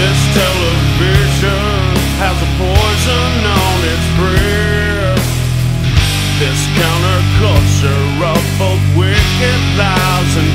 This television has a poison on its breath. This counterculture of both wicked lies and